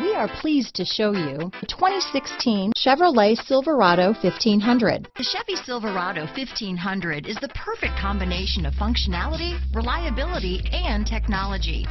We are pleased to show you the 2016 Chevrolet Silverado 1500. The Chevy Silverado 1500 is the perfect combination of functionality, reliability, and technology.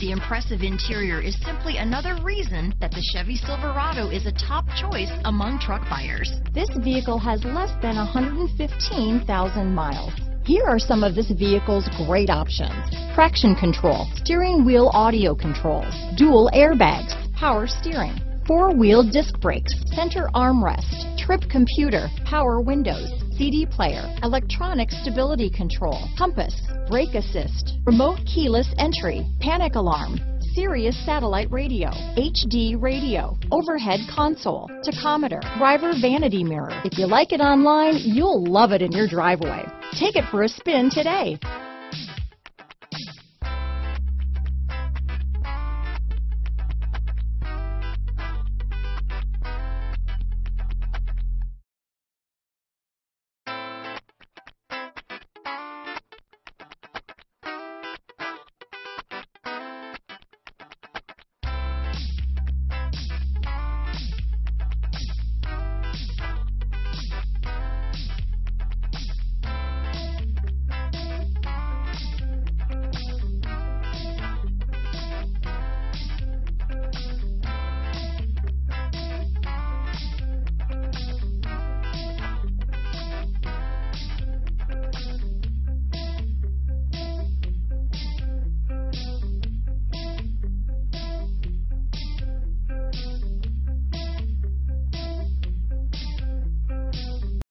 The impressive interior is simply another reason that the Chevy Silverado is a top choice among truck buyers. This vehicle has less than 115,000 miles. Here are some of this vehicle's great options. Traction control, steering wheel audio controls, dual airbags, power steering, four-wheel disc brakes, center armrest, trip computer, power windows, CD player, electronic stability control, compass, brake assist, remote keyless entry, panic alarm, Sirius satellite radio, HD radio, overhead console, tachometer, driver vanity mirror. If you like it online, you'll love it in your driveway. Take it for a spin today.